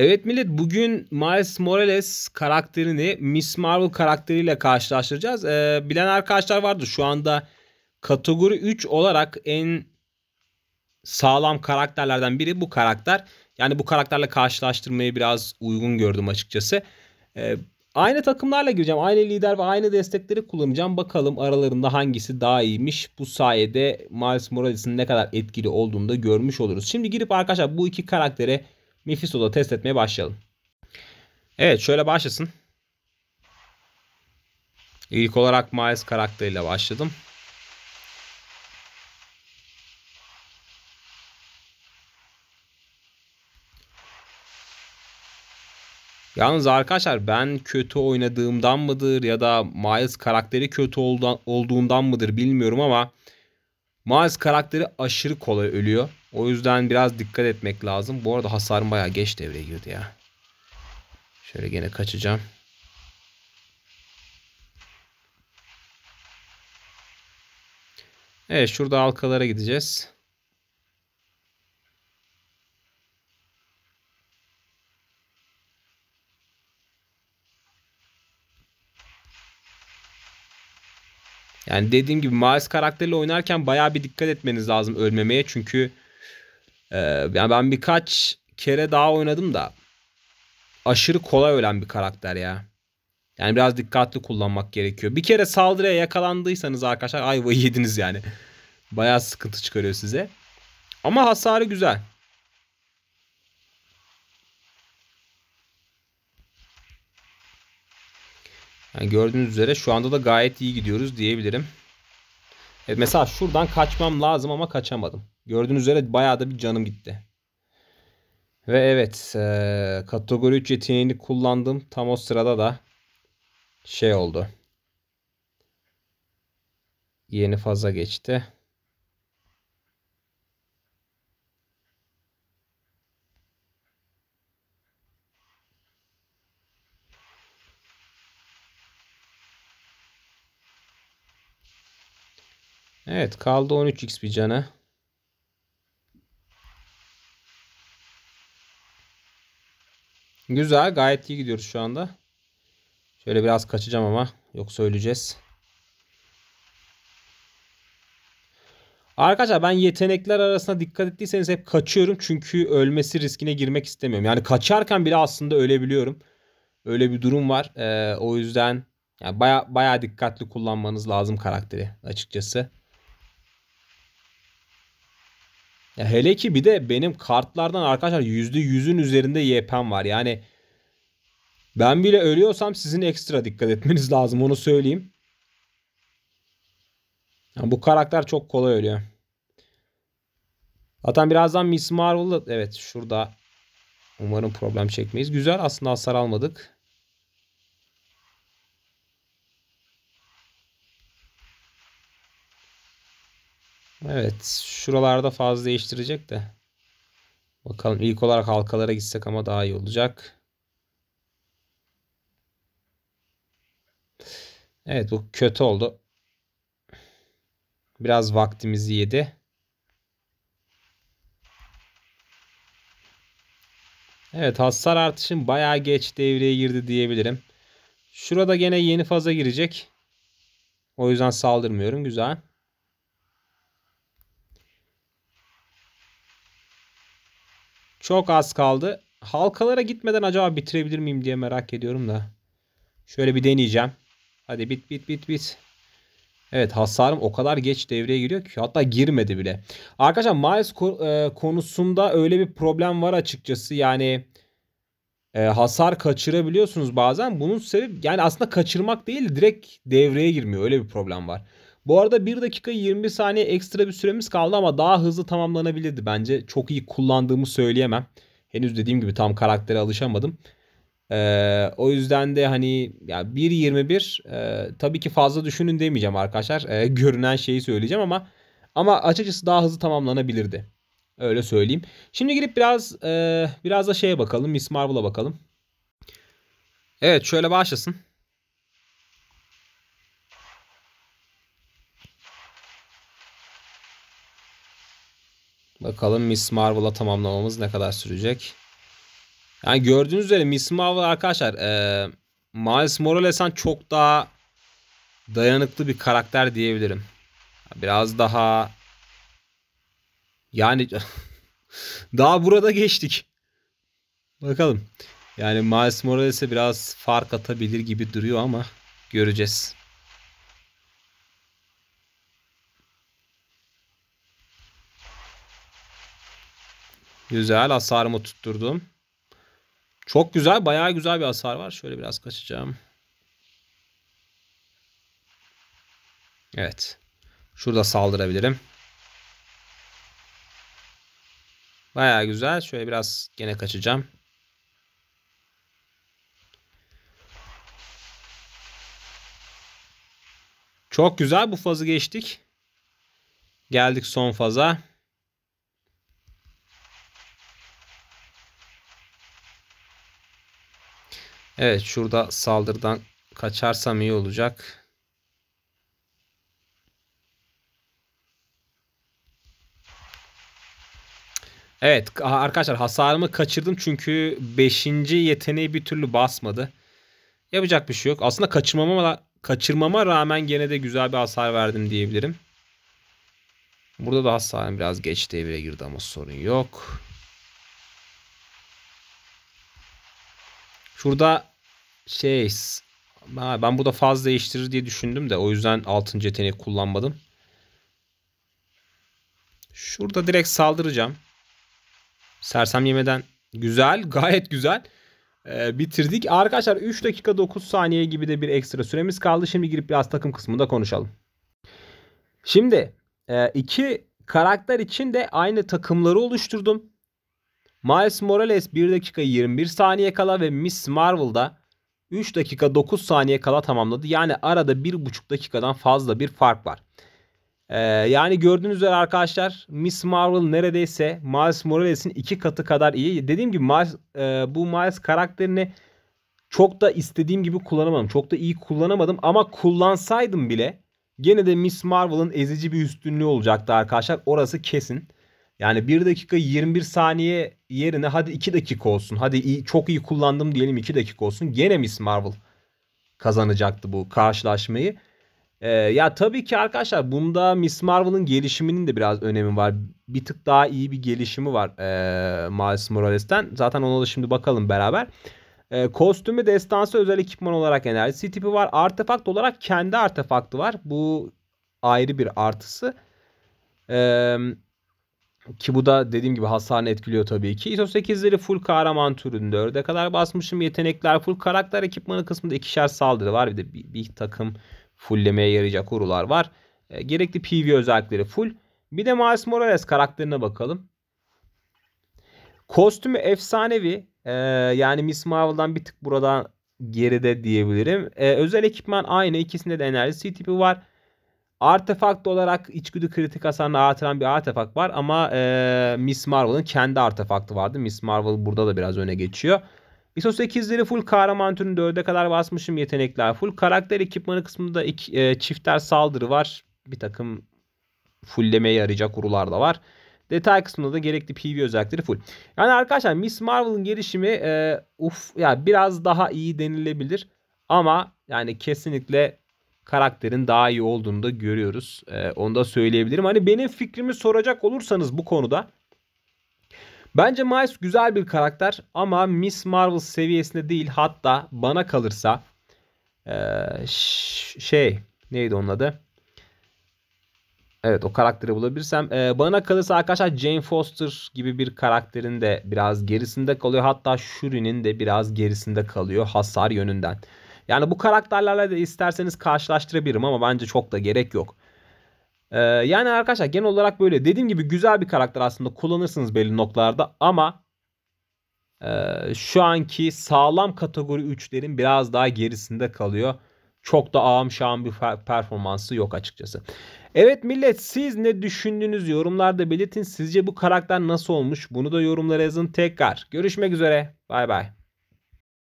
Evet millet bugün Miles Morales karakterini Miss Marvel karakteriyle karşılaştıracağız. Ee, bilen arkadaşlar vardır şu anda kategori 3 olarak en sağlam karakterlerden biri bu karakter. Yani bu karakterle karşılaştırmayı biraz uygun gördüm açıkçası. Ee, aynı takımlarla gireceğim. Aynı lider ve aynı destekleri kullanacağım. Bakalım aralarında hangisi daha iyiymiş. Bu sayede Miles Morales'in ne kadar etkili olduğunu da görmüş oluruz. Şimdi girip arkadaşlar bu iki karaktere Mephisto'da test etmeye başlayalım. Evet şöyle başlasın. İlk olarak Miles karakteriyle başladım. Yalnız arkadaşlar ben kötü oynadığımdan mıdır ya da Miles karakteri kötü olduğundan mıdır bilmiyorum ama Miles karakteri aşırı kolay ölüyor. O yüzden biraz dikkat etmek lazım. Bu arada hasarım bayağı geç devreye girdi ya. Şöyle gene kaçacağım. Evet şurada halkalara gideceğiz. Yani dediğim gibi Miles karakteriyle oynarken bayağı bir dikkat etmeniz lazım ölmemeye. Çünkü e, yani ben birkaç kere daha oynadım da aşırı kolay ölen bir karakter ya. Yani biraz dikkatli kullanmak gerekiyor. Bir kere saldırıya yakalandıysanız arkadaşlar ayvayı yediniz yani. Bayağı sıkıntı çıkarıyor size. Ama hasarı güzel. Yani gördüğünüz üzere şu anda da gayet iyi gidiyoruz diyebilirim. Evet mesela şuradan kaçmam lazım ama kaçamadım. Gördüğünüz üzere bayağı da bir canım gitti. Ve evet e, kategori 3 yeteneğini kullandım. Tam o sırada da şey oldu. Yeni faza geçti. Evet kaldı 13x bir canı. Güzel gayet iyi gidiyoruz şu anda. Şöyle biraz kaçacağım ama yoksa öleceğiz. Arkadaşlar ben yetenekler arasında dikkat ettiyseniz hep kaçıyorum. Çünkü ölmesi riskine girmek istemiyorum. Yani kaçarken bile aslında ölebiliyorum. Öyle bir durum var. Ee, o yüzden yani baya, baya dikkatli kullanmanız lazım karakteri açıkçası. Ya hele ki bir de benim kartlardan arkadaşlar %100'ün üzerinde YP'm var. Yani ben bile ölüyorsam sizin ekstra dikkat etmeniz lazım onu söyleyeyim. Yani bu karakter çok kolay ölüyor. Zaten birazdan Miss Marvel'ı evet şurada umarım problem çekmeyiz. Güzel aslında hasar almadık. Evet. Şuralarda fazla değiştirecek de. Bakalım ilk olarak halkalara gitsek ama daha iyi olacak. Evet bu kötü oldu. Biraz vaktimizi yedi. Evet hasar artışın bayağı geç devreye girdi diyebilirim. Şurada gene yeni faza girecek. O yüzden saldırmıyorum. Güzel. Çok az kaldı. Halkalara gitmeden acaba bitirebilir miyim diye merak ediyorum da. Şöyle bir deneyeceğim. Hadi bit bit bit bit. Evet hasarım o kadar geç devreye giriyor ki hatta girmedi bile. Arkadaşlar Miles e, konusunda öyle bir problem var açıkçası. Yani e, hasar kaçırabiliyorsunuz bazen. Bunun sebebi yani aslında kaçırmak değil direkt devreye girmiyor. Öyle bir problem var. Bu arada 1 dakika 20 saniye ekstra bir süremiz kaldı ama daha hızlı tamamlanabilirdi bence. Çok iyi kullandığımı söyleyemem. Henüz dediğim gibi tam karaktere alışamadım. Ee, o yüzden de hani ya 1.21 e, tabii ki fazla düşünün demeyeceğim arkadaşlar. E, görünen şeyi söyleyeceğim ama ama açıkçası daha hızlı tamamlanabilirdi. Öyle söyleyeyim. Şimdi girip biraz e, biraz da şeye bakalım. Miss Marvel'a bakalım. Evet şöyle başlasın. Bakalım Miss Marvel'a tamamlamamız ne kadar sürecek. Yani gördüğünüz üzere Miss Marvel arkadaşlar e, Miles Morales'ten çok daha dayanıklı bir karakter diyebilirim. Biraz daha yani daha burada geçtik. Bakalım. Yani Miles Morales'e biraz fark atabilir gibi duruyor ama göreceğiz. Güzel hasarımı tutturdum. Çok güzel. Bayağı güzel bir hasar var. Şöyle biraz kaçacağım. Evet. Şurada saldırabilirim. Bayağı güzel. Şöyle biraz gene kaçacağım. Çok güzel. Bu fazı geçtik. Geldik son faza. Evet şurada saldırıdan kaçarsam iyi olacak. Evet arkadaşlar hasarımı kaçırdım çünkü 5. yeteneği bir türlü basmadı. Yapacak bir şey yok. Aslında kaçırmama, kaçırmama rağmen gene de güzel bir hasar verdim diyebilirim. Burada da hasarım biraz geç devreye girdi ama sorun yok. Şurada şey ben burada faz değiştirir diye düşündüm de o yüzden 6. yeteneği kullanmadım. Şurada direkt saldıracağım. Sersem yemeden güzel gayet güzel. Ee, bitirdik. Arkadaşlar 3 dakika 9 saniye gibi de bir ekstra süremiz kaldı. Şimdi girip biraz takım kısmında konuşalım. Şimdi e, iki karakter için de aynı takımları oluşturdum. Miles Morales 1 dakika 21 saniye kala ve Miss Marvel'da 3 dakika 9 saniye kala tamamladı. Yani arada 1,5 dakikadan fazla bir fark var. Ee, yani gördüğünüz üzere arkadaşlar Miss Marvel neredeyse Miles Morales'in iki katı kadar iyi. Dediğim gibi Miles, e, bu Miles karakterini çok da istediğim gibi kullanamadım. Çok da iyi kullanamadım ama kullansaydım bile gene de Miss Marvel'ın ezici bir üstünlüğü olacaktı arkadaşlar. Orası kesin. Yani 1 dakika 21 saniye yerine hadi 2 dakika olsun. Hadi iyi, çok iyi kullandım diyelim 2 dakika olsun. Gene Miss Marvel kazanacaktı bu karşılaşmayı. Ee, ya tabii ki arkadaşlar bunda Miss Marvel'ın gelişiminin de biraz önemi var. Bir tık daha iyi bir gelişimi var ee, Miles Morales'ten. Zaten ona da şimdi bakalım beraber. Ee, kostümü destansı özel ekipman olarak enerji tipi var. Artefakt olarak kendi artefaktı var. Bu ayrı bir artısı. Eee ki bu da dediğim gibi hasarını etkiliyor tabii ki. ISO 8'leri full kahraman türünde 4'e kadar basmışım. Yetenekler full karakter ekipmanı kısmında ikişer saldırı var. Bir de bir, bir takım fulllemeye yarayacak urular var. E, gerekli PV özellikleri full. Bir de Miles Morales karakterine bakalım. Kostümü efsanevi. E, yani Miss Marvel'dan bir tık buradan geride diyebilirim. E, özel ekipman aynı. İkisinde de enerji tipi var. Artefakt olarak içgüdü kritik hasarını artıran bir artefakt var ama e, Miss Marvel'ın kendi artefaktı vardı. Miss Marvel burada da biraz öne geçiyor. ISO 8'leri full kahraman türünü 4'e kadar basmışım yetenekler full. Karakter ekipmanı kısmında iki, e, çifter saldırı var. Bir takım fulllemeye yarayacak urular da var. Detay kısmında da gerekli PV özellikleri full. Yani arkadaşlar Miss Marvel'ın gelişimi e, uf ya biraz daha iyi denilebilir. Ama yani kesinlikle karakterin daha iyi olduğunu da görüyoruz. Ee, onu da söyleyebilirim. Hani benim fikrimi soracak olursanız bu konuda bence Miles güzel bir karakter ama Miss Marvel seviyesinde değil. Hatta bana kalırsa ee, şey neydi onun adı? Evet o karakteri bulabilirsem. Ee, bana kalırsa arkadaşlar Jane Foster gibi bir karakterin de biraz gerisinde kalıyor. Hatta Shuri'nin de biraz gerisinde kalıyor hasar yönünden. Yani bu karakterlerle de isterseniz karşılaştırabilirim ama bence çok da gerek yok. Ee, yani arkadaşlar genel olarak böyle dediğim gibi güzel bir karakter aslında kullanırsınız belli noktalarda ama e, şu anki sağlam kategori 3'lerin biraz daha gerisinde kalıyor. Çok da ağım şağım bir performansı yok açıkçası. Evet millet siz ne düşündüğünüz yorumlarda belirtin. Sizce bu karakter nasıl olmuş? Bunu da yorumlara yazın tekrar. Görüşmek üzere. Bay bay.